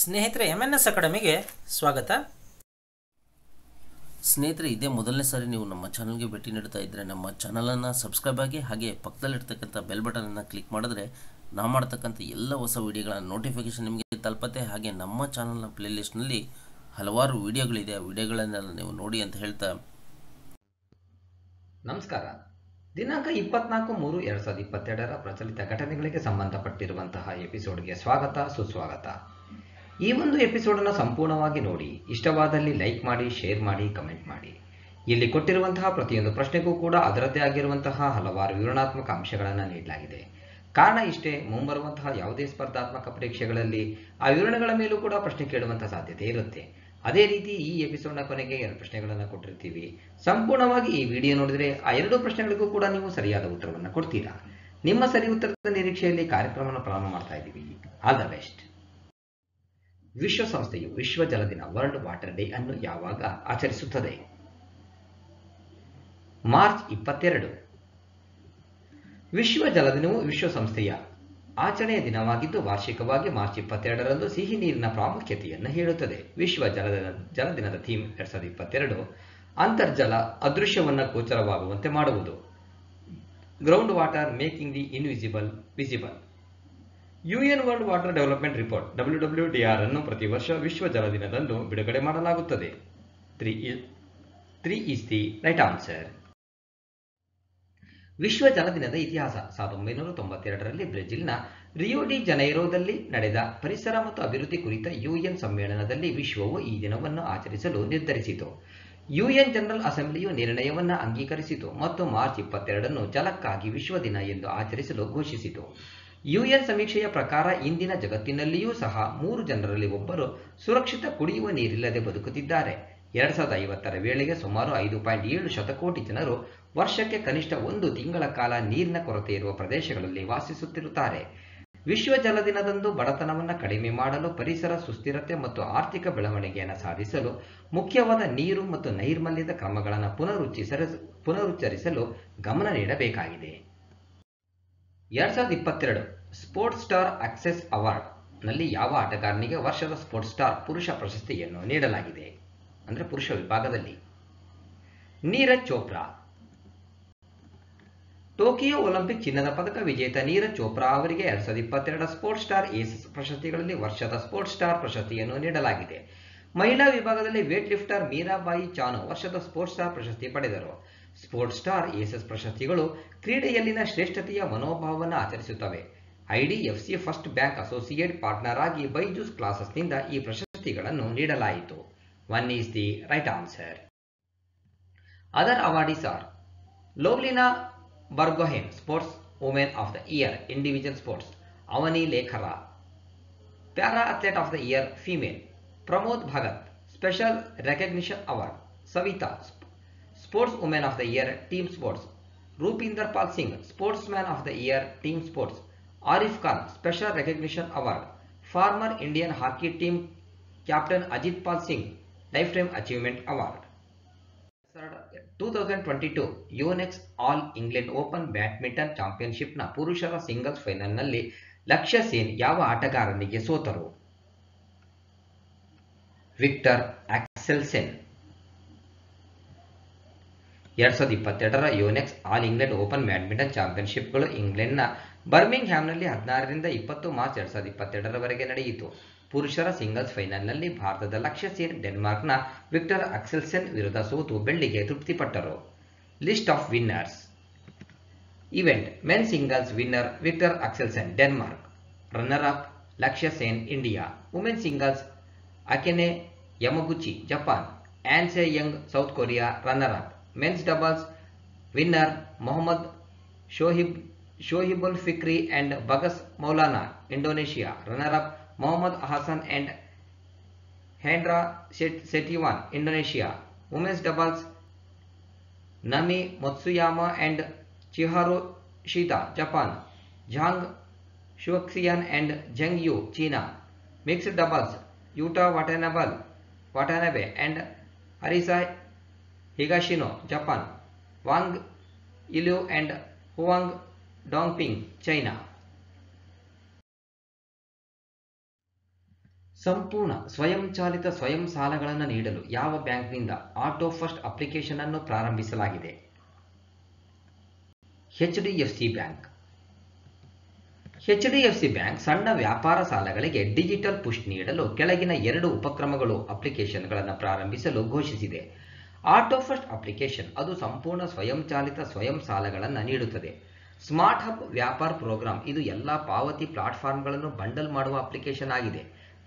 ಸ್ನೇಹಿತರೆ M N S ಅಕಾಡೆಮಿಗೆ ಸ್ವಾಗತ. ಸ್ನೇಹಿತರೆ ಇದೇ ಮೊದಲನೇ ಸಾರಿ ನೀವು ನಮ್ಮ ಚಾನಲ್ಗೆ ಭೇಟಿ ನೀಡ್ತಾ ಇದ್ದರೆ ನಮ್ಮ ಚಾನಲನ್ನು ಸಬ್ಸ್ಕ್ರೈಬ್ ಆಗಿ ಹಾಗೆ ಪಕ್ಕದಲ್ಲಿರ್ತಕ್ಕಂಥ ಬೆಲ್ ಬಟನನ್ನು ಕ್ಲಿಕ್ ಮಾಡಿದ್ರೆ ನಾವು ಮಾಡ್ತಕ್ಕಂಥ ಎಲ್ಲ ಹೊಸ ವಿಡಿಯೋಗಳ ನೋಟಿಫಿಕೇಷನ್ ನಿಮಗೆ ತಲುಪತ್ತೆ. ಹಾಗೆ ನಮ್ಮ ಚಾನಲ್ನ ಪ್ಲೇಲಿಸ್ಟ್ನಲ್ಲಿ ಹಲವಾರು ವಿಡಿಯೋಗಳಿದೆ. ಆ ವಿಡಿಯೋಗಳನ್ನೆಲ್ಲ ನೀವು ನೋಡಿ ಅಂತ ಹೇಳ್ತಾ ನಮಸ್ಕಾರ. ದಿನಾಂಕ ಇಪ್ಪತ್ನಾಲ್ಕು ಮೂರು ಎರಡು ಸಾವಿರದ ಇಪ್ಪತ್ತೆರಡರ ಪ್ರಚಲಿತ ಘಟನೆಗಳಿಗೆ ಸಂಬಂಧಪಟ್ಟಿರುವಂತಹ ಎಪಿಸೋಡ್ಗೆ ಸ್ವಾಗತ ಸುಸ್ವಾಗತ. ಈ ಒಂದು ಎಪಿಸೋಡನ್ನು ಸಂಪೂರ್ಣವಾಗಿ ನೋಡಿ. ಇಷ್ಟವಾದಲ್ಲಿ ಲೈಕ್ ಮಾಡಿ ಶೇರ್ ಮಾಡಿ ಕಮೆಂಟ್ ಮಾಡಿ. ಇಲ್ಲಿ ಕೊಟ್ಟಿರುವಂತಹ ಪ್ರತಿಯೊಂದು ಪ್ರಶ್ನೆಗೂ ಕೂಡ ಅದರದ್ದೇ ಆಗಿರುವಂತಹ ಹಲವಾರು ವಿವರಣಾತ್ಮಕ ಅಂಶಗಳನ್ನು ನೀಡಲಾಗಿದೆ. ಕಾರಣ ಇಷ್ಟೇ, ಮುಂಬರುವಂತಹ ಯಾವುದೇ ಸ್ಪರ್ಧಾತ್ಮಕ ಪರೀಕ್ಷೆಗಳಲ್ಲಿ ಆ ವಿವರಣೆಗಳ ಮೇಲೂ ಕೂಡ ಪ್ರಶ್ನೆ ಕೇಳುವಂತಹ ಸಾಧ್ಯತೆ ಇರುತ್ತೆ. ಅದೇ ರೀತಿ ಈ ಎಪಿಸೋಡ್ನ ಕೊನೆಗೆ ಎರಡು ಪ್ರಶ್ನೆಗಳನ್ನು ಕೊಟ್ಟಿರ್ತೀವಿ. ಸಂಪೂರ್ಣವಾಗಿ ಈ ವಿಡಿಯೋ ನೋಡಿದ್ರೆ ಆ ಎರಡು ಪ್ರಶ್ನೆಗಳಿಗೂ ಕೂಡ ನೀವು ಸರಿಯಾದ ಉತ್ತರವನ್ನು ಕೊಡ್ತೀರಾ. ನಿಮ್ಮ ಸರಿ ಉತ್ತರದ ನಿರೀಕ್ಷೆಯಲ್ಲಿ ಕಾರ್ಯಕ್ರಮವನ್ನು ಪ್ರಾರಂಭ ಮಾಡ್ತಾ ಇದ್ದೀವಿ. ಆಲ್ ದ ಬೆಸ್ಟ್ ವಿಶ್ವಸಂಸ್ಥೆಯು ವಿಶ್ವ ಜಲ ದಿನ, ವರ್ಲ್ಡ್ ವಾಟರ್ ಡೇ ಅನ್ನು ಯಾವಾಗ ಆಚರಿಸುತ್ತದೆ? ಮಾರ್ಚ್ ಇಪ್ಪತ್ತೆರಡು. ವಿಶ್ವ ಜಲ ದಿನವು ವಿಶ್ವಸಂಸ್ಥೆಯ ಆಚರಣೆಯ ದಿನವಾಗಿದ್ದು, ವಾರ್ಷಿಕವಾಗಿ ಮಾರ್ಚ್ ಇಪ್ಪತ್ತೆರಡರಂದು ಸಿಹಿ ನೀರಿನ ಪ್ರಾಮುಖ್ಯತೆಯನ್ನು ಹೇಳುತ್ತದೆ. ವಿಶ್ವ ಜಲ ಜಲ ದಿನದ ಥೀಮ್ ಎರಡ್ ಸಾವಿರದ ಇಪ್ಪತ್ತೆರಡು. ಅಂತರ್ಜಲ ಅದೃಶ್ಯವನ್ನು ಗೋಚರವಾಗುವಂತೆ ಮಾಡುವುದು. Ground water making the invisible, visible. UN world water development report W W D R ಅನ್ನು ಪ್ರತಿ ವರ್ಷ ವಿಶ್ವ ಜಲ ದಿನದಂದು ಬಿಡುಗಡೆ ಮಾಡಲಾಗುತ್ತದೆ. Three is the right answer ವಿಶ್ವ ಜಲ ದಿನದ ಇತಿಹಾಸ, ಸಾವಿರದ ಒಂಬೈನೂರ ತೊಂಬತ್ತೆರಡರಲ್ಲಿ ಬ್ರೆಜಿಲ್ನ ರಿಯೋಡಿ ಜನೈರೋದಲ್ಲಿ ನಡೆದ ಪರಿಸರ ಮತ್ತು ಅಭಿವೃದ್ಧಿ ಕುರಿತ ಯುಎನ್ ಸಮ್ಮೇಳನದಲ್ಲಿ ವಿಶ್ವವು ಈ ದಿನವನ್ನು ಆಚರಿಸಲು ನಿರ್ಧರಿಸಿತು. ಯುಎನ್ ಜನರಲ್ ಅಸೆಂಬ್ಲಿಯು ನಿರ್ಣಯವನ್ನು ಅಂಗೀಕರಿಸಿತು ಮತ್ತು ಮಾರ್ಚ್ ಇಪ್ಪತ್ತೆರಡನ್ನು ಜಲಕ್ಕಾಗಿ ವಿಶ್ವ ದಿನ ಎಂದು ಆಚರಿಸಲು ಘೋಷಿಸಿತು. ಯುಎನ್ ಸಮೀಕ್ಷೆಯ ಪ್ರಕಾರ ಇಂದಿನ ಜಗತ್ತಿನಲ್ಲಿಯೂ ಸಹ ಮೂರು ಜನರಲ್ಲಿ ಒಬ್ಬರು ಸುರಕ್ಷಿತ ಕುಡಿಯುವ ನೀರಿಲ್ಲದೆ ಬದುಕುತ್ತಿದ್ದಾರೆ. ಎರಡ್ ಸಾವಿರದ ಐವತ್ತರ ವೇಳೆಗೆ ಸುಮಾರು ಐದು ಪಾಯಿಂಟ್ ಏಳು ಶತಕೋಟಿ ಜನರು ವರ್ಷಕ್ಕೆ ಕನಿಷ್ಠ ಒಂದು ತಿಂಗಳ ಕಾಲ ನೀರಿನ ಕೊರತೆ ಇರುವ ಪ್ರದೇಶಗಳಲ್ಲಿ ವಾಸಿಸುತ್ತಿರುತ್ತಾರೆ. ವಿಶ್ವ ಜಲ ದಿನದಂದು ಬಡತನವನ್ನು ಕಡಿಮೆ ಮಾಡಲು ಪರಿಸರ ಸುಸ್ಥಿರತೆ ಮತ್ತು ಆರ್ಥಿಕ ಬೆಳವಣಿಗೆಯನ್ನು ಸಾಧಿಸಲು ಮುಖ್ಯವಾದ ನೀರು ಮತ್ತು ನೈರ್ಮಲ್ಯದ ಕ್ರಮಗಳನ್ನು ಪುನರುಚ್ಚರಿಸ ಪುನರುಚ್ಚರಿಸಲು ಗಮನ ನೀಡಬೇಕಾಗಿದೆ. ಎರಡ್ ಸಾವಿರದ ಇಪ್ಪತ್ತೆರಡು ಸ್ಪೋರ್ಟ್ಸ್ ಸ್ಟಾರ್ ಅಕ್ಸೆಸ್ ಅವಾರ್ಡ್ನಲ್ಲಿ ಯಾವ ಆಟಗಾರನಿಗೆ ವರ್ಷದ ಸ್ಪೋರ್ಟ್ಸ್ ಸ್ಟಾರ್ ಪುರುಷ ಪ್ರಶಸ್ತಿಯನ್ನು ನೀಡಲಾಗಿದೆ? ಅಂದ್ರೆ ಪುರುಷ ವಿಭಾಗದಲ್ಲಿ. ನೀರಜ್ ಚೋಪ್ರಾ. ಟೋಕಿಯೋ ಒಲಿಂಪಿಕ್ ಚಿನ್ನದ ಪದಕ ವಿಜೇತ ನೀರಜ್ ಚೋಪ್ರಾ ಅವರಿಗೆ ಎರಡ್ ಸಾವಿರದ ಇಪ್ಪತ್ತೆರಡರ ಸ್ಪೋರ್ಟ್ಸ್ ಸ್ಟಾರ್ ಏಸಸ್ ಪ್ರಶಸ್ತಿಗಳಲ್ಲಿ ವರ್ಷದ ಸ್ಪೋರ್ಟ್ಸ್ ಸ್ಟಾರ್ ಪ್ರಶಸ್ತಿಯನ್ನು ನೀಡಲಾಗಿದೆ. ಮಹಿಳಾ ವಿಭಾಗದಲ್ಲಿ ವೇಟ್ ಲಿಫ್ಟರ್ ಮೀರಾಬಾಯಿ ಚಾನು ವರ್ಷದ ಸ್ಪೋರ್ಟ್ಸ್ ಸ್ಟಾರ್ ಪ್ರಶಸ್ತಿ ಪಡೆದರು. ಸ್ಪೋರ್ಟ್ಸ್ ಸ್ಟಾರ್ ಎಸ್ಎಸ್ ಪ್ರಶಸ್ತಿಗಳು ಕ್ರೀಡೆಯಲ್ಲಿನ ಶ್ರೇಷ್ಠತೆಯ ಮನೋಭಾವವನ್ನು ಆಚರಿಸುತ್ತವೆ. IDFC first bank associate partner ಆಗಿ ಬೈಜೂಸ್ ಕ್ಲಾಸಸ್ನಿಂದ ಈ ಪ್ರಶಸ್ತಿಗಳನ್ನು ನೀಡಲಾಯಿತು. One is the right answer other awardees are Lovlina Borgohain sports women of the year individual sports Avani Lekhara para athlete of the year female Pramod Bhagat special recognition award Savita sports women of the year team sports Rupinder Pal Singh sports man of the year team sports Arif Khan special recognition award former Indian hockey team captain Ajit Pal Singh lifetime achievement award two thousand twenty two Yonex All England Open badminton ಚಾಂಪಿಯನ್ಶಿಪ್ನ ಪುರುಷರ singles ಫೈನಲ್ನಲ್ಲಿ ಲಕ್ಷ್ಯ ಸೇನ್ ಯಾವ ಆಟಗಾರನಿಗೆ ಸೋತರು? Victor ಆಕ್ಸೆಲ್ಸೆನ್ ಎರಡ್ ಸಾವಿರದ ಇಪ್ಪತ್ತೆರಡರ Yonex All England Open badminton ಚಾಂಪಿಯನ್ಶಿಪ್ಗಳು ಇಂಗ್ಲೆಂಡ್ನ ಬರ್ಮಿಂಗ್ ಹ್ಯಾಮ್ನಲ್ಲಿ ಹದಿನಾರರಿಂದ ಇಪ್ಪತ್ತು ಮಾರ್ಚ್ ಎರಡ್ ಸಾವಿರದ ಇಪ್ಪತ್ತೆರಡರವರೆಗೆ ನಡೆಯಿತು. ಪುರುಷರ ಸಿಂಗಲ್ಸ್ ಫೈನಲ್ನಲ್ಲಿ ಭಾರತದ ಲಕ್ಷ್ಯ ಸೇನ್ ಡೆನ್ಮಾರ್ಕ್ನ ವಿಕ್ಟರ್ ಅಕ್ಸೆಲ್ಸೆನ್ ವಿರುದ್ಧ ಸೋತು ಬೆಳ್ಳಿಗೆ ತೃಪ್ತಿಪಟ್ಟರು. List of winners. Event. Men singles winner Viktor Axelsen, Denmark. Runner up Lakshya Sen India. Women singles, Akane Yamaguchi, Japan. An Seyoung, South Korea runner up Men's doubles winner Muhammad Shohib Shohibul Fikri and Bagas Maulana, Indonesia. Runner-up Muhammad Hasan and Hendra Setiwan, Indonesia. Women's doubles Nami Matsuyama and Chiharu Shita, Japan. Zhang Shuaxian and Zheng Yu, China. Mixed doubles Yuta Watanabe, Watanabe and Arisa Higashino Japan Wang Yilyu and Huang Dongping China ಸಂಪೂರ್ಣ ಸ್ವಯಂಚಾಲಿತ ಸ್ವಯಂ ಸಾಲಗಳನ್ನು ನೀಡಲು ಯಾವ ಬ್ಯಾಂಕ್ನಿಂದ auto first application ಅನ್ನು ಪ್ರಾರಂಭಿಸಲಾಗಿದೆ? HDFC bank HDFC bank ಸಣ್ಣ ವ್ಯಾಪಾರ ಸಾಲಗಳಿಗೆ ಡಿಜಿಟಲ್ ಪುಷ್ ನೀಡಲು ಕೆಳಗಿನ ಎರಡು ಉಪಕ್ರಮಗಳು ಅಪ್ಲಿಕೇಶನ್ಗಳನ್ನು ಪ್ರಾರಂಭಿಸಲು ಘೋಷಿಸಿದೆ. ಆಟೋ ಫಸ್ಟ್ ಅಪ್ಲಿಕೇಶನ್ ಅದು ಸಂಪೂರ್ಣ ಸ್ವಯಂಚಾಲಿತ ಸ್ವಯಂ ಸಾಲಗಳನ್ನು ನೀಡುತ್ತದೆ. ಸ್ಮಾರ್ಟ್ ಹಬ್ ವ್ಯಾಪಾರ ಪ್ರೋಗ್ರಾಂ ಇದು ಎಲ್ಲ ಪಾವತಿ ಪ್ಲಾಟ್ಫಾರ್ಮ್ಗಳನ್ನು ಬಂಡಲ್ ಮಾಡುವ ಅಪ್ಲಿಕೇಶನ್ ಆಗಿದೆ.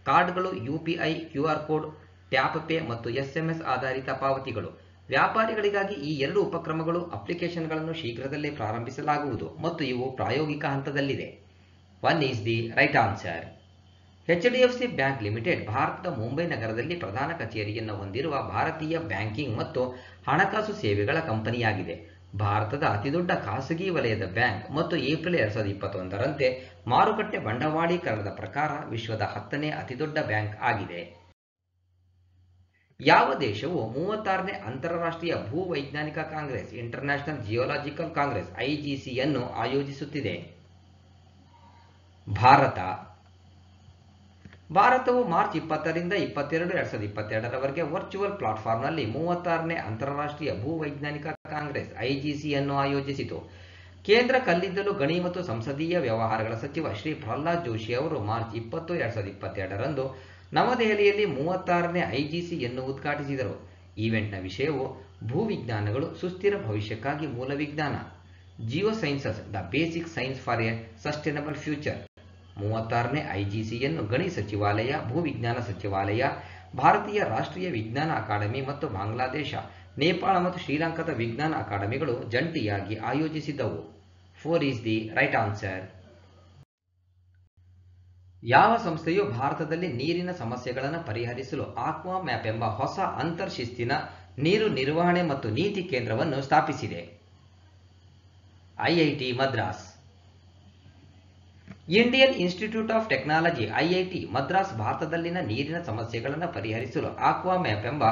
ಕಾರ್ಡ್ಗಳು UPI Q R code, tap pay ಮತ್ತು ಎಸ್ಎಂಎಸ್ ಆಧಾರಿತ ಪಾವತಿಗಳು. ವ್ಯಾಪಾರಿಗಳಿಗಾಗಿ ಈ ಎರಡು ಉಪಕ್ರಮಗಳು ಅಪ್ಲಿಕೇಶನ್ಗಳನ್ನು ಶೀಘ್ರದಲ್ಲೇ ಪ್ರಾರಂಭಿಸಲಾಗುವುದು ಮತ್ತು ಇವು ಪ್ರಾಯೋಗಿಕ ಹಂತದಲ್ಲಿದೆ. One is the right answer HDFC bank limited ಭಾರತದ ಮುಂಬೈ ನಗರದಲ್ಲಿ ಪ್ರಧಾನ ಕಚೇರಿಯನ್ನು ಹೊಂದಿರುವ ಭಾರತೀಯ ಬ್ಯಾಂಕಿಂಗ್ ಮತ್ತು ಹಣಕಾಸು ಸೇವೆಗಳ ಕಂಪನಿಯಾಗಿದೆ. ಭಾರತದ ಅತಿದೊಡ್ಡ ಖಾಸಗಿ ವಲಯದ ಬ್ಯಾಂಕ್ ಮತ್ತು ಏಪ್ರಿಲ್ ಎರಡ್ ಸಾವಿರದ ಇಪ್ಪತ್ತೊಂದರಂತೆ ಮಾರುಕಟ್ಟೆ ಬಂಡವಾಳೀಕರಣದ ಪ್ರಕಾರ ವಿಶ್ವದ ಹತ್ತನೇ ಅತಿದೊಡ್ಡ ಬ್ಯಾಂಕ್ ಆಗಿದೆ. ಯಾವ ದೇಶವು ಮೂವತ್ತಾರನೇ ಅಂತಾರಾಷ್ಟ್ರೀಯ ಭೂವೈಜ್ಞಾನಿಕ ಕಾಂಗ್ರೆಸ್, ಇಂಟರ್ನ್ಯಾಷನಲ್ ಜಿಯೋಲಾಜಿಕಲ್ ಕಾಂಗ್ರೆಸ್ ಐಜಿಸಿಯನ್ನು ಆಯೋಜಿಸುತ್ತಿದೆ. ಭಾರತ ಭಾರತವು ಮಾರ್ಚ್ ಇಪ್ಪತ್ತರಿಂದ ಇಪ್ಪತ್ತೆರಡು, ಎರಡ್ ಸಾವಿರದ ಇಪ್ಪತ್ತೆರಡರವರೆಗೆ ವರ್ಚುವಲ್ ಪ್ಲಾಟ್ಫಾರ್ಮ್ನಲ್ಲಿ ಮೂವತ್ತಾರನೇ ಅಂತಾರಾಷ್ಟ್ರೀಯ ಭೂವೈಜ್ಞಾನಿಕ ಕಾಂಗ್ರೆಸ್ ಐಜಿಸಿಯನ್ನು ಆಯೋಜಿಸಿತು. ಕೇಂದ್ರ ಕಲ್ಲಿದ್ದಲು, ಗಣಿ ಮತ್ತು ಸಂಸದೀಯ ವ್ಯವಹಾರಗಳ ಸಚಿವ ಶ್ರೀ ಪ್ರಹ್ಲಾದ್ ಜೋಶಿ ಅವರು ಮಾರ್ಚ್ ಇಪ್ಪತ್ತು, ಎರಡ್ ಸಾವಿರದ ಇಪ್ಪತ್ತೆರಡರಂದು ನವದೆಹಲಿಯಲ್ಲಿ ಮೂವತ್ತಾರನೇ ಐಜಿಸಿಯನ್ನು ಉದ್ಘಾಟಿಸಿದರು. ಈವೆಂಟ್ನ ವಿಷಯವು ಭೂವಿಜ್ಞಾನಗಳು, ಸುಸ್ಥಿರ ಭವಿಷ್ಯಕ್ಕಾಗಿ ಮೂಲ ವಿಜ್ಞಾನ geo sciences the basic science for a sustainable future ಮೂವತ್ತಾರನೇ ಐಜಿಸಿಯನ್ನು ಗಣಿ ಸಚಿವಾಲಯ ಭೂವಿಜ್ಞಾನ ಸಚಿವಾಲಯ, ಭಾರತೀಯ ರಾಷ್ಟ್ರೀಯ ವಿಜ್ಞಾನ ಅಕಾಡೆಮಿ ಮತ್ತು ಬಾಂಗ್ಲಾದೇಶ, ನೇಪಾಳ ಮತ್ತು ಶ್ರೀಲಂಕಾದ ವಿಜ್ಞಾನ ಅಕಾಡೆಮಿಗಳು ಜಂಟಿಯಾಗಿ ಆಯೋಜಿಸಿದ್ದವು. Four is the right answer ಯಾವ ಸಂಸ್ಥೆಯು ಭಾರತದಲ್ಲಿ ನೀರಿನ ಸಮಸ್ಯೆಗಳನ್ನು ಪರಿಹರಿಸಲು ಆಕ್ವಾ ಮ್ಯಾಪ್ ಎಂಬ ಹೊಸ ಅಂತರ್ಶಿಸ್ತಿನ ನೀರು ನಿರ್ವಹಣೆ ಮತ್ತು ನೀತಿ ಕೇಂದ್ರವನ್ನು ಸ್ಥಾಪಿಸಿದೆ? IIT Madras. Indian Institute of Technology, IIT, Madras ಭಾರತದಲ್ಲಿನ ನೀರಿನ ಸಮಸ್ಯೆಗಳನ್ನು ಪರಿಹರಿಸಲು ಆಕ್ವಾ ಮ್ಯಾಪ್ ಎಂಬ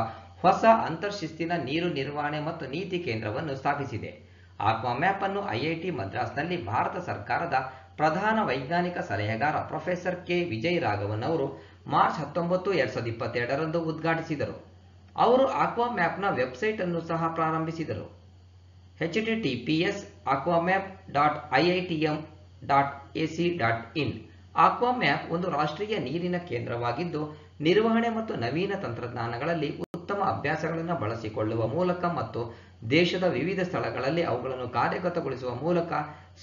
ಹೊಸ ಅಂತರ್ಶಿಸ್ತಿನ ನೀರು ನಿರ್ವಹಣೆ ಮತ್ತು ನೀತಿ ಕೇಂದ್ರವನ್ನು ಸ್ಥಾಪಿಸಿದೆ. ಆಕ್ವಾ ಮ್ಯಾಪ್ ಅನ್ನು ಐಐಟಿ ಮದ್ರಾಸ್ನಲ್ಲಿ ಭಾರತ ಸರ್ಕಾರದ ಪ್ರಧಾನ ವೈಜ್ಞಾನಿಕ ಸಲಹೆಗಾರ ಪ್ರೊಫೆಸರ್ ಕೆ. ವಿಜಯ್ ರಾಘವನ್ ಅವರು ಮಾರ್ಚ್ ಹತ್ತೊಂಬತ್ತು, ಎರಡ್ ಸಾವಿರದ ಇಪ್ಪತ್ತೆರಡರಂದು ಉದ್ಘಾಟಿಸಿದರು. ಅವರು ಆಕ್ವಾ ಮ್ಯಾಪ್ನ ವೆಬ್ಸೈಟ್ ಅನ್ನು ಸಹ ಪ್ರಾರಂಭಿಸಿದರು. H T P S, Aquamap dot IITM dot AC dot in Aquamap ಒಂದು ರಾಷ್ಟ್ರೀಯ ನೀರಿನ ಕೇಂದ್ರವಾಗಿದ್ದು, ನಿರ್ವಹಣೆ ಮತ್ತು ನವೀನ ತಂತ್ರಜ್ಞಾನಗಳಲ್ಲಿ ಉತ್ತಮ ಅಭ್ಯಾಸಗಳನ್ನು ಬಳಸಿಕೊಳ್ಳುವ ಮೂಲಕ ಮತ್ತು ದೇಶದ ವಿವಿಧ ಸ್ಥಳಗಳಲ್ಲಿ ಅವುಗಳನ್ನು ಕಾರ್ಯಗತಗೊಳಿಸುವ ಮೂಲಕ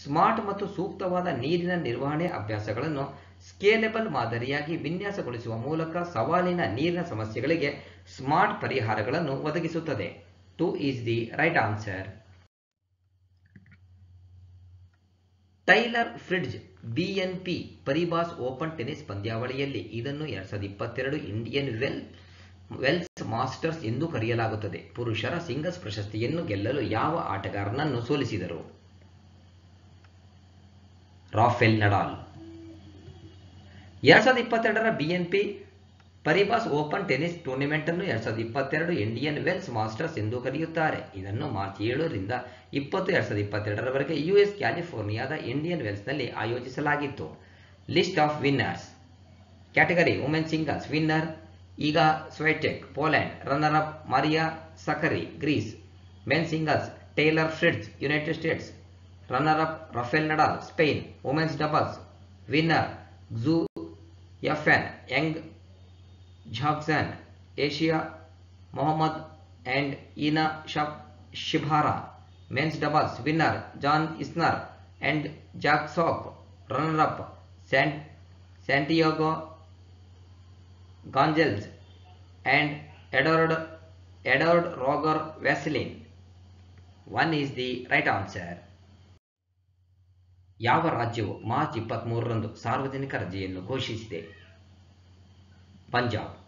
ಸ್ಮಾರ್ಟ್ ಮತ್ತು ಸೂಕ್ತವಾದ ನೀರಿನ ನಿರ್ವಹಣೆ ಅಭ್ಯಾಸಗಳನ್ನು ಸ್ಕೇಲೆಬಲ್ ಮಾದರಿಯಾಗಿ ವಿನ್ಯಾಸಗೊಳಿಸುವ ಮೂಲಕ ಸವಾಲಿನ ನೀರಿನ ಸಮಸ್ಯೆಗಳಿಗೆ ಸ್ಮಾರ್ಟ್ ಪರಿಹಾರಗಳನ್ನು ಒದಗಿಸುತ್ತದೆ. Two is the right answer Taylor Fritz BNP Paribas open tennis ಪಂದ್ಯಾವಳಿಯಲ್ಲಿ ಇದನ್ನು ಎರಡ್ ಸಾವಿರದ ಇಪ್ಪತ್ತೆರಡು ಇಂಡಿಯನ್ ವೆಲ್, ವೆಲ್ಸ್ ಮಾಸ್ಟರ್ಸ್ ಎಂದು ಕರೆಯಲಾಗುತ್ತದೆ. ಪುರುಷರ ಸಿಂಗಲ್ಸ್ ಪ್ರಶಸ್ತಿಯನ್ನು ಗೆಲ್ಲಲು ಯಾವ ಆಟಗಾರನನ್ನು ಸೋಲಿಸಿದರು? Rafael Nadal. ಎರಡ್ ಸಾವಿರದ ಇಪ್ಪತ್ತೆರಡರ BNP Paribas Open tennis tournament ಅನ್ನು ಎರಡ್ ಸಾವಿರದ ಇಪ್ಪತ್ತೆರಡು ಇಂಡಿಯನ್ ವೆಲ್ಸ್ ಮಾಸ್ಟರ್ಸ್ ಎಂದು ಕರೆಯುತ್ತಾರೆ. ಇದನ್ನು ಮಾರ್ಚ್ ಏಳರಿಂದ ಇಪ್ಪತ್ತು ಎರಡ್ ಸಾವಿರದ ಇಪ್ಪತ್ತೆರಡರವರೆಗೆ ಯುಎಸ್ ಕ್ಯಾಲಿಫೋರ್ನಿಯಾದ ಇಂಡಿಯನ್ ವೆಲ್ಸ್ನಲ್ಲಿ ಆಯೋಜಿಸಲಾಗಿತ್ತು. List of winners. Category women singles winner, Iga Swiatek, Poland runner up Maria Sakkari, Greece. Men singles Taylor Fritz, United States. Runner up Rafael Nadal, Spain. Women's doubles winner Xu Yifan Yang Zhaoxuan Asia Muhammad and Ena Shab Shibahara men's doubles winner John Isner and Jack Sock runner up ಸ್ಯಾಂಟ್ Santiago Gonzalez and Edouard Edouard Roger Vasselin one is the right answer ಯಾವ ರಾಜ್ಯವು March ಇಪ್ಪತ್ತ್ಮೂರರಂದು ಸಾರ್ವಜನಿಕ ರಜೆಯನ್ನು ಘೋಷಿಸಿದೆ? Punjab.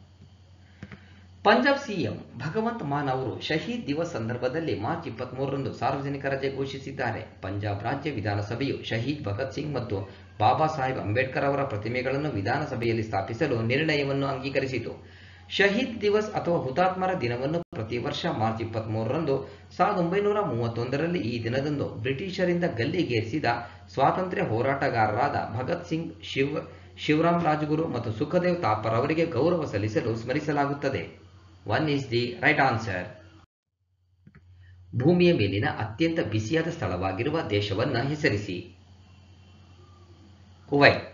Punjab CM Bhagwant Mann ಅವರು ಶಹೀದ್ ದಿವಸ್ ಸಂದರ್ಭದಲ್ಲಿ March ಇಪ್ಪತ್ಮೂರರಂದು ಸಾರ್ವಜನಿಕ ರಜೆ ಘೋಷಿಸಿದ್ದಾರೆ. ಪಂಜಾಬ್ ರಾಜ್ಯ ವಿಧಾನಸಭೆಯು ಶಹೀದ್ ಭಗತ್ ಸಿಂಗ್ ಮತ್ತು ಬಾಬಾ ಸಾಹೇಬ್ ಅಂಬೇಡ್ಕರ್ ಅವರ ಪ್ರತಿಮೆಗಳನ್ನು ವಿಧಾನಸಭೆಯಲ್ಲಿ ಸ್ಥಾಪಿಸಲು ನಿರ್ಣಯವನ್ನು ಅಂಗೀಕರಿಸಿತು. ಶಹೀದ್ ದಿವಸ್ ಅಥವಾ ಹುತಾತ್ಮರ ದಿನವನ್ನು ಪ್ರತಿ ವರ್ಷ ಮಾರ್ಚ್ ಇಪ್ಪತ್ಮೂರರಂದು ಸಾವಿರದ ಒಂಬೈನೂರ ಮೂವತ್ತೊಂದರಲ್ಲಿ ಈ ದಿನದಂದು ಬ್ರಿಟಿಷರಿಂದ ಗಲ್ಲಿಗೇರಿಸಿದ ಸ್ವಾತಂತ್ರ್ಯ ಹೋರಾಟಗಾರರಾದ ಭಗತ್ ಸಿಂಗ್, ಶಿವ, ಶಿವರಾಮ್ ರಾಜಗುರು ಮತ್ತು ಸುಖದೇವ್ ತಾಪರ್ ಅವರಿಗೆ ಗೌರವ ಸಲ್ಲಿಸಲು ಸ್ಮರಿಸಲಾಗುತ್ತದೆ. One is the right answer ಭೂಮಿಯ ಮೇಲಿನ ಅತ್ಯಂತ ಬಿಸಿಯಾದ ಸ್ಥಳವಾಗಿರುವ ದೇಶವನ್ನು ಹೆಸರಿಸಿ. ಕುವೈತ್.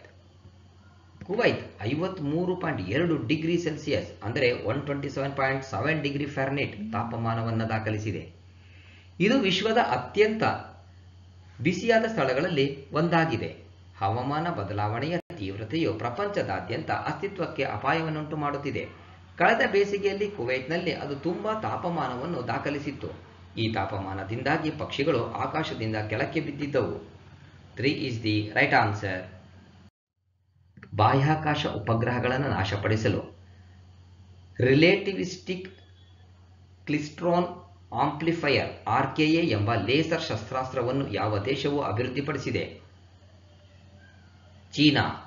ಕುವೈತ್ ಐವತ್ಮೂರು ಪಾಯಿಂಟ್ ಎರಡು ಡಿಗ್ರಿ ಸೆಲ್ಸಿಯಸ್, ಅಂದರೆ one twenty seven point seven degree Fahrenheit ತಾಪಮಾನವನ್ನು ದಾಖಲಿಸಿದೆ. ಇದು ವಿಶ್ವದ ಅತ್ಯಂತ ಬಿಸಿಯಾದ ಸ್ಥಳಗಳಲ್ಲಿ ಒಂದಾಗಿದೆ. ಹವಾಮಾನ ಬದಲಾವಣೆಯ ತೀವ್ರತೆಯು ಪ್ರಪಂಚದಾದ್ಯಂತ ಅಸ್ತಿತ್ವಕ್ಕೆ ಅಪಾಯವನ್ನುಂಟು ಮಾಡುತ್ತಿದೆ ಕಳೆದ ಬೇಸಿಗೆಯಲ್ಲಿ ಕುವೈತ್ನಲ್ಲಿ ಅದು ತುಂಬಾ ತಾಪಮಾನವನ್ನು ದಾಖಲಿಸಿತ್ತು. ಈ ತಾಪಮಾನದಿಂದಾಗಿ ಪಕ್ಷಿಗಳು ಆಕಾಶದಿಂದ ಕೆಳಕ್ಕೆ ಬಿದ್ದಿದ್ದವು. Three is the right answer ಬಾಹ್ಯಾಕಾಶ ಉಪಗ್ರಹಗಳನ್ನು ನಾಶಪಡಿಸಲು. ರಿಲೇಟಿವಿಸ್ಟಿಕ್ ಕ್ಲಿಸ್ಟ್ರೋನ್ ಆಂಪ್ಲಿಫೈಯರ್ ಆರ್ಕೆಎ ಎಂಬ ಲೇಸರ್ ಶಸ್ತ್ರಾಸ್ತ್ರವನ್ನು ಯಾವ ದೇಶವು ಅಭಿವೃದ್ಧಿಪಡಿಸಿದೆ. ಚೀನಾ.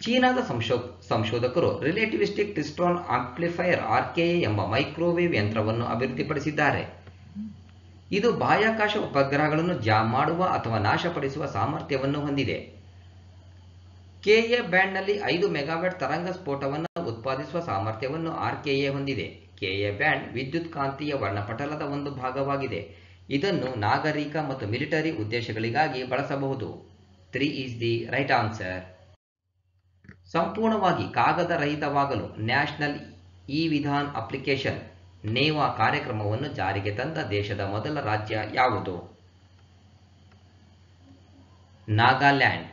ಚೀನಾದ ಸಂಶೋ ಸಂಶೋಧಕರು ರಿಲೇಟಿವಿಸ್ಟಿಕ್ ಕ್ಲಿಸ್ಟ್ರೋನ್ ಆಂಪ್ಲಿಫೈಯರ್ ಆರ್ಕೆಎ ಎಂಬ ಮೈಕ್ರೋವೇವ್ ಯಂತ್ರವನ್ನು ಅಭಿವೃದ್ಧಿಪಡಿಸಿದ್ದಾರೆ. ಇದು ಬಾಹ್ಯಾಕಾಶ ಉಪಗ್ರಹಗಳನ್ನು ಜಾಮ್ ಮಾಡುವ ಅಥವಾ ನಾಶಪಡಿಸುವ ಸಾಮರ್ಥ್ಯವನ್ನು ಹೊಂದಿದೆ. ಕೆಎ ಬ್ಯಾಂಡ್ನಲ್ಲಿ ಐದು ಮೆಗಾವ್ಯಾಟ್ ತರಂಗ ಸ್ಫೋಟವನ್ನು ಉತ್ಪಾದಿಸುವ ಸಾಮರ್ಥ್ಯವನ್ನು ಆರ್ಕೆಎ ಹೊಂದಿದೆ. ಕೆಎ ಬ್ಯಾಂಡ್ ವಿದ್ಯುತ್ ಕಾಂತೀಯ ವರ್ಣಪಟಲದ ಒಂದು ಭಾಗವಾಗಿದೆ. ಇದನ್ನು ನಾಗರಿಕ ಮತ್ತು ಮಿಲಿಟರಿ ಉದ್ದೇಶಗಳಿಗಾಗಿ ಬಳಸಬಹುದು. Three is the right answer. ಸಂಪೂರ್ಣವಾಗಿ ಕಾಗದ ರಹಿತವಾಗಲು national e Vidhan application NeVA ಕಾರ್ಯಕ್ರಮವನ್ನು ಜಾರಿಗೆ ತಂದ ದೇಶದ ಮೊದಲ ರಾಜ್ಯ ಯಾವುದು? ನಾಗಾಲ್ಯಾಂಡ್.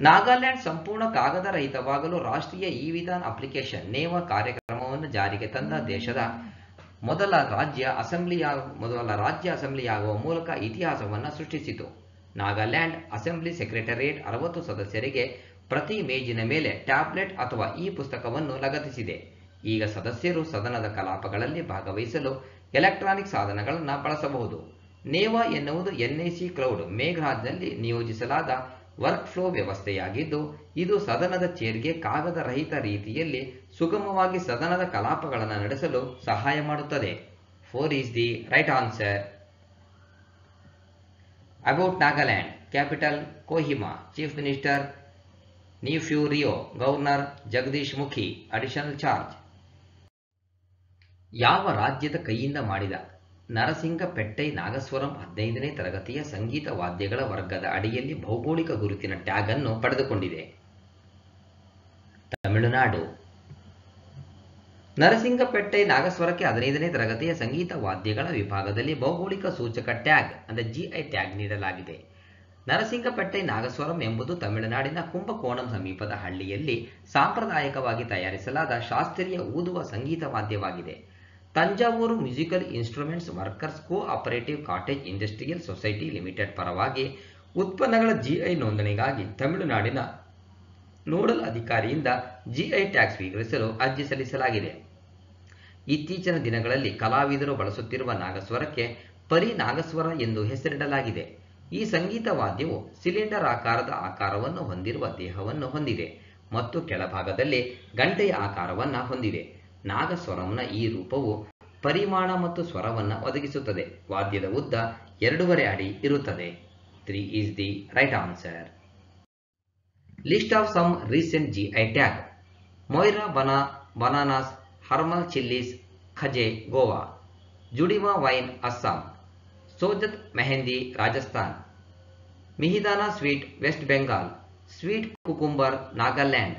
ನಾಗಾಲ್ಯಾಂಡ್ ಸಂಪೂರ್ಣ ಕಾಗದ ರಹಿತವಾಗಲು ರಾಷ್ಟ್ರೀಯ ಇ ವಿಧಾನ್ ಅಪ್ಲಿಕೇಶನ್ ನೇವಾ ಕಾರ್ಯಕ್ರಮವನ್ನು ಜಾರಿಗೆ ತಂದ ದೇಶದ ಮೊದಲ ರಾಜ್ಯ ಅಸೆಂಬ್ಲಿಯ, ಮೊದಲ ರಾಜ್ಯ ಅಸೆಂಬ್ಲಿಯಾಗುವ ಮೂಲಕ ಇತಿಹಾಸವನ್ನು ಸೃಷ್ಟಿಸಿತು. ನಾಗಾಲ್ಯಾಂಡ್ ಅಸೆಂಬ್ಲಿ ಸೆಕ್ರೆಟರಿಯೇಟ್ ಅರವತ್ತು ಸದಸ್ಯರಿಗೆ ಪ್ರತಿ ಮೇಜಿನ ಮೇಲೆ ಟ್ಯಾಬ್ಲೆಟ್ ಅಥವಾ ಈ ಪುಸ್ತಕವನ್ನು ಲಗತ್ತಿಸಿದೆ. ಈಗ ಸದಸ್ಯರು ಸದನದ ಕಲಾಪಗಳಲ್ಲಿ ಭಾಗವಹಿಸಲು ಎಲೆಕ್ಟ್ರಾನಿಕ್ ಸಾಧನಗಳನ್ನು ಬಳಸಬಹುದು. ನೇವಾ ಎನ್ನುವುದು ಎನ್ಐಸಿ ಕ್ಲೌಡ್ ಮೇಘರಾಜ್ನಲ್ಲಿ ನಿಯೋಜಿಸಲಾದ ವರ್ಕ್ ಫ್ಲೋ ವ್ಯವಸ್ಥೆಯಾಗಿದ್ದು, ಇದು ಸದನದ ಚೇರ್ಗೆ ಕಾಗದ ರಹಿತ ರೀತಿಯಲ್ಲಿ ಸುಗಮವಾಗಿ ಸದನದ ಕಲಾಪಗಳನ್ನು ನಡೆಸಲು ಸಹಾಯ ಮಾಡುತ್ತದೆ. Four is the right answer. About Nagaland, capital Kohima, chief minister Neiphiu Rio governor Jagdish Mukhi additional charge ಯಾವ ರಾಜ್ಯದ ಕೈಯಿಂದ ಮಾಡಿದ ನರಸಿಂಗಪೆಟ್ಟೈ ನಾಗಸ್ವರಂ ಹದಿನೈದನೇ ತರಗತಿಯ ಸಂಗೀತ ವಾದ್ಯಗಳ ವರ್ಗದ ಅಡಿಯಲ್ಲಿ ಭೌಗೋಳಿಕ ಗುರುತಿನ ಟ್ಯಾಗ್ ಅನ್ನು ಪಡೆದುಕೊಂಡಿದೆ. ತಮಿಳುನಾಡು. ನರಸಿಂಗಪೆಟ್ಟೈ ನಾಗಸ್ವರಕ್ಕೆ ಹದಿನೈದನೇ ತರಗತಿಯ ಸಂಗೀತ ವಾದ್ಯಗಳ ವಿಭಾಗದಲ್ಲಿ ಭೌಗೋಳಿಕ ಸೂಚಕ ಟ್ಯಾಗ್, ಅಂದರೆ ಜಿಐ ಟ್ಯಾಗ್ ನೀಡಲಾಗಿದೆ. ನರಸಿಂಗಪೆಟ್ಟೈ ನಾಗಸ್ವರಂ ಎಂಬುದು ತಮಿಳುನಾಡಿನ ಕುಂಭಕೋಣಂ ಸಮೀಪದ ಹಳ್ಳಿಯಲ್ಲಿ ಸಾಂಪ್ರದಾಯಿಕವಾಗಿ ತಯಾರಿಸಲಾದ ಶಾಸ್ತ್ರೀಯ ಊದುವ ಸಂಗೀತ ವಾದ್ಯವಾಗಿದೆ. Thanjavur musical instruments workers cooperative cottage industrial society limited ಪರವಾಗಿ ಉತ್ಪನ್ನಗಳ ಜಿಐ ನೋಂದಣಿಗಾಗಿ ತಮಿಳುನಾಡಿನ ನೋಡಲ್ ಅಧಿಕಾರಿಯಿಂದ ಜಿಐ ಟ್ಯಾಕ್ಸ್ ಸ್ವೀಕರಿಸಲು ಅರ್ಜಿ ಸಲ್ಲಿಸಲಾಗಿದೆ. ಇತ್ತೀಚಿನ ದಿನಗಳಲ್ಲಿ ಕಲಾವಿದರು ಬಳಸುತ್ತಿರುವ ನಾಗಸ್ವರಕ್ಕೆ ಪರಿ ನಾಗಸ್ವರ ಎಂದು ಹೆಸರಿಡಲಾಗಿದೆ. ಈ ಸಂಗೀತ ವಾದ್ಯವು ಸಿಲಿಂಡರ್ ಆಕಾರದ ಆಕಾರವನ್ನು ಹೊಂದಿರುವ ದೇಹವನ್ನು ಹೊಂದಿದೆ ಮತ್ತು ಕೆಳಭಾಗದಲ್ಲಿ ಗಂಟೆಯ ಆಕಾರವನ್ನು ಹೊಂದಿದೆ. ನಾಗಸ್ವರಂನ ಈ ರೂಪವು ಪರಿಮಾಣ ಮತ್ತು ಸ್ವರವನ್ನು ಒದಗಿಸುತ್ತದೆ. ವಾದ್ಯದ ಉದ್ದ ಎರಡೂವರೆ ಅಡಿ ಇರುತ್ತದೆ. Three is the right answer list of some recent G I tag Moira ಬನಾ bananas Harmal chillies Khaje Goa Judima wine Assam Sojat mehndi Rajasthan. Mihidana sweet West Bengal. Sweet cucumber Nagaland.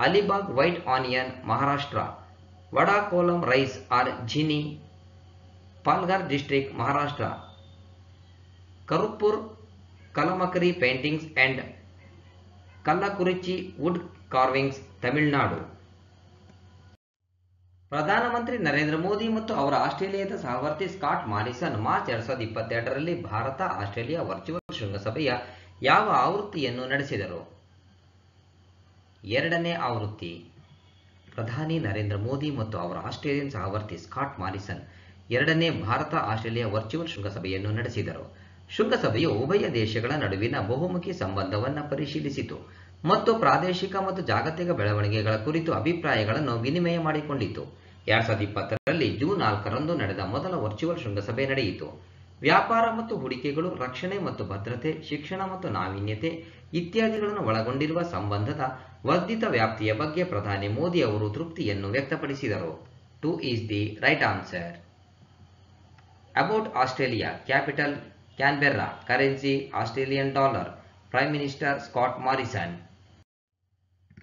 Alibag white onion Maharashtra. Wada Kolam rice or Jhini Palghar district Maharashtra. Karuppur Kalamkari paintings and Kallakurichi wood carvings Tamil Nadu. ಪ್ರಧಾನಮಂತ್ರಿ ನರೇಂದ್ರ ಮೋದಿ ಮತ್ತು ಅವರ ಆಸ್ಟ್ರೇಲಿಯಾದ ಸಹವರ್ತಿ Scott Morrison March ಎರಡ್ ಸಾವಿರದ ಇಪ್ಪತ್ತೆರಡರಲ್ಲಿ Bharat, Australia virtual ಶೃಂಗಸಭೆಯ ಯಾವ ಆವೃತ್ತಿಯನ್ನು ನಡೆಸಿದರು? ಎರಡನೇ ಆವೃತ್ತಿ. ಪ್ರಧಾನಿ ನರೇಂದ್ರ ಮೋದಿ ಮತ್ತು ಅವರ ಆಸ್ಟ್ರೇಲಿಯನ್ ಸಹವರ್ತಿ ಸ್ಕಾಟ್ ಮಾರಿಸನ್ ಎರಡನೇ ಭಾರತ, ಆಸ್ಟ್ರೇಲಿಯಾ ವರ್ಚುವಲ್ ಶೃಂಗಸಭೆಯನ್ನು ನಡೆಸಿದರು. ಶೃಂಗಸಭೆಯು ಉಭಯ ದೇಶಗಳ ನಡುವಿನ ಬಹುಮುಖಿ ಸಂಬಂಧವನ್ನು ಪರಿಶೀಲಿಸಿತು ಮತ್ತು ಪ್ರಾದೇಶಿಕ ಮತ್ತು ಜಾಗತಿಕ ಬೆಳವಣಿಗೆಗಳ ಕುರಿತು ಅಭಿಪ್ರಾಯಗಳನ್ನು ವಿನಿಮಯ ಮಾಡಿಕೊಂಡಿತು. ಎರಡ್ ಸಾವಿರದ ಇಪ್ಪತ್ತರಲ್ಲಿ ಜೂನ್ ನಾಲ್ಕರಂದು ನಡೆದ ಮೊದಲ ವರ್ಚುವಲ್ ಶೃಂಗಸಭೆ ನಡೆಯಿತು. ವ್ಯಾಪಾರ ಮತ್ತು ಹೂಡಿಕೆಗಳು ರಕ್ಷಣೆ ಮತ್ತು ಭದ್ರತೆ, ಶಿಕ್ಷಣ ಮತ್ತು ನಾವೀನ್ಯತೆ ಇತ್ಯಾದಿಗಳನ್ನು ಒಳಗೊಂಡಿರುವ ಸಂಬಂಧದ ವರ್ಧಿತ ವ್ಯಾಪ್ತಿಯ ಬಗ್ಗೆ ಪ್ರಧಾನಿ ಮೋದಿ ಅವರು ತೃಪ್ತಿಯನ್ನು ವ್ಯಕ್ತಪಡಿಸಿದರು. Two is the right answer. About Australia, capital Canberra, currency, Australian dollar, prime minister Scott Morrison.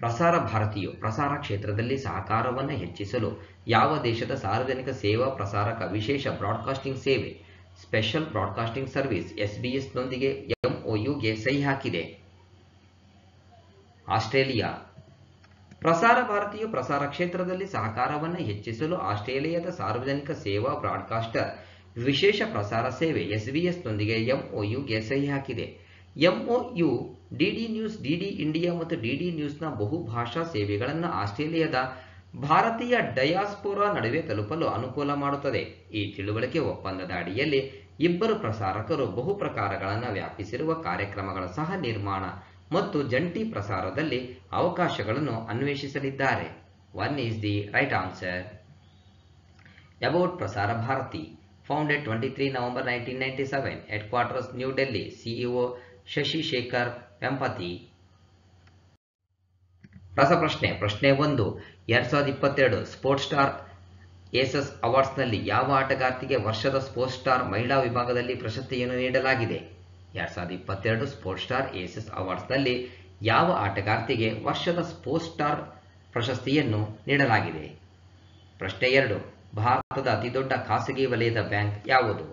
ಪ್ರಸಾರ ಭಾರತೀಯು ಪ್ರಸಾರ ಕ್ಷೇತ್ರದಲ್ಲಿ ಸಹಕಾರವನ್ನು ಹೆಚ್ಚಿಸಲು ಯಾವ ದೇಶದ ಸಾರ್ವಜನಿಕ ಸೇವಾ ಪ್ರಸಾರಕ ವಿಶೇಷ ಬ್ರಾಡ್ಕಾಸ್ಟಿಂಗ್ ಸೇವೆ, ಸ್ಪೆಷಲ್ ಬ್ರಾಡ್ಕಾಸ್ಟಿಂಗ್ ಸರ್ವಿಸ್ ಎಸ್ಬಿಎಸ್ನೊಂದಿಗೆ ಎಂಒಯುಗೆ ಸಹಿ ಹಾಕಿದೆ. ಆಸ್ಟ್ರೇಲಿಯಾ. ಪ್ರಸಾರ ಭಾರತೀಯ ಪ್ರಸಾರ ಕ್ಷೇತ್ರದಲ್ಲಿ ಸಹಕಾರವನ್ನು ಹೆಚ್ಚಿಸಲು ಆಸ್ಟ್ರೇಲಿಯಾದ ಸಾರ್ವಜನಿಕ ಸೇವಾ ಬ್ರಾಡ್ಕಾಸ್ಟರ್ ವಿಶೇಷ ಪ್ರಸಾರ ಸೇವೆ ಎಸ್ಬಿಎಸ್ನೊಂದಿಗೆ ಎಂಒಯುಗೆ ಸಹಿ ಹಾಕಿದೆ. MOU DD news DD India ಮತ್ತು ಡಿಡಿ ನ್ಯೂಸ್ನ ಬಹುಭಾಷಾ ಸೇವೆಗಳನ್ನು ಆಸ್ಟ್ರೇಲಿಯಾದ ಭಾರತೀಯ ಡಯಾಸ್ಪೋರಾ ನಡುವೆ ತಲುಪಲು ಅನುಕೂಲ ಮಾಡುತ್ತದೆ. ಈ ತಿಳುವಳಿಕೆ ಒಪ್ಪಂದದ ಅಡಿಯಲ್ಲಿ ಇಬ್ಬರು ಪ್ರಸಾರಕರು ಬಹು ಪ್ರಕಾರಗಳನ್ನು ವ್ಯಾಪಿಸಿರುವ ಕಾರ್ಯಕ್ರಮಗಳ ಸಹ ನಿರ್ಮಾಣ ಮತ್ತು ಜಂಟಿ ಪ್ರಸಾರದಲ್ಲಿ ಅವಕಾಶಗಳನ್ನು ಅನ್ವೇಷಿಸಲಿದ್ದಾರೆ. One is the right answer about Prasar Bharati founded twenty three November nineteen ninety seven headquarters New Delhi CEO Shashi Shekhar Vempati ರಸಪ್ರಶ್ನೆ, ಪ್ರಶ್ನೆ ಒಂದು. ಎರಡ್ ಸಾವಿರದ ಇಪ್ಪತ್ತೆರಡು ಸ್ಪೋರ್ಟ್ಸ್ ಸ್ಟಾರ್ ಏಸಸ್ ಅವಾರ್ಡ್ಸ್ನಲ್ಲಿ ಯಾವ ಆಟಗಾರ್ತಿಗೆ ವರ್ಷದ ಸ್ಪೋರ್ಟ್ಸ್ ಸ್ಟಾರ್ ಮಹಿಳಾ ವಿಭಾಗದಲ್ಲಿ ಪ್ರಶಸ್ತಿಯನ್ನು ನೀಡಲಾಗಿದೆ? ಎರಡ್ ಸಾವಿರದ ಇಪ್ಪತ್ತೆರಡು ಸ್ಪೋರ್ಟ್ಸ್ ಸ್ಟಾರ್ ಏಸಸ್ ಅವಾರ್ಡ್ಸ್ನಲ್ಲಿ ಯಾವ ಆಟಗಾರ್ತಿಗೆ ವರ್ಷದ ಸ್ಪೋರ್ಟ್ಸ್ ಸ್ಟಾರ್ ಪ್ರಶಸ್ತಿಯನ್ನು ನೀಡಲಾಗಿದೆ? ಪ್ರಶ್ನೆ ಎರಡು. ಭಾರತದ ಅತಿದೊಡ್ಡ ಖಾಸಗಿ ವಲಯದ ಬ್ಯಾಂಕ್ ಯಾವುದು?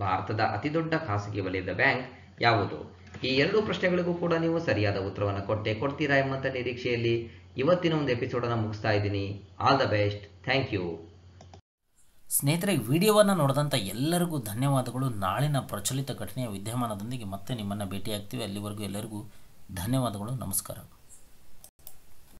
ಭಾರತದ ಅತಿದೊಡ್ಡ ಖಾಸಗಿ ವಲಯದ ಬ್ಯಾಂಕ್ ಯಾವುದು? ಈ ಎರಡು ಪ್ರಶ್ನೆಗಳಿಗೂ ಕೂಡ ನೀವು ಸರಿಯಾದ ಉತ್ತರವನ್ನು ಕೊಟ್ಟೆ, ಕೊಡ್ತೀರಾ ಎಂಬಂತ ನಿರೀಕ್ಷೆಯಲ್ಲಿ ಇವತ್ತಿನ ಒಂದು ಎಪಿಸೋಡನ್ನು ಮುಗಿಸ್ತಾ ಇದ್ದೀನಿ. All the best thank you ಸ್ನೇಹಿತರೆ ವಿಡಿಯೋವನ್ನು ನೋಡಿದಂಥ ಎಲ್ಲರಿಗೂ ಧನ್ಯವಾದಗಳು. ನಾಳಿನ ಪ್ರಚಲಿತ ಘಟನೆಯ ವಿದ್ಯಮಾನದೊಂದಿಗೆ ಮತ್ತೆ ನಿಮ್ಮನ್ನು ಭೇಟಿಯಾಗ್ತೀವಿ. ಅಲ್ಲಿವರೆಗೂ ಎಲ್ಲರಿಗೂ ಧನ್ಯವಾದಗಳು. ನಮಸ್ಕಾರ.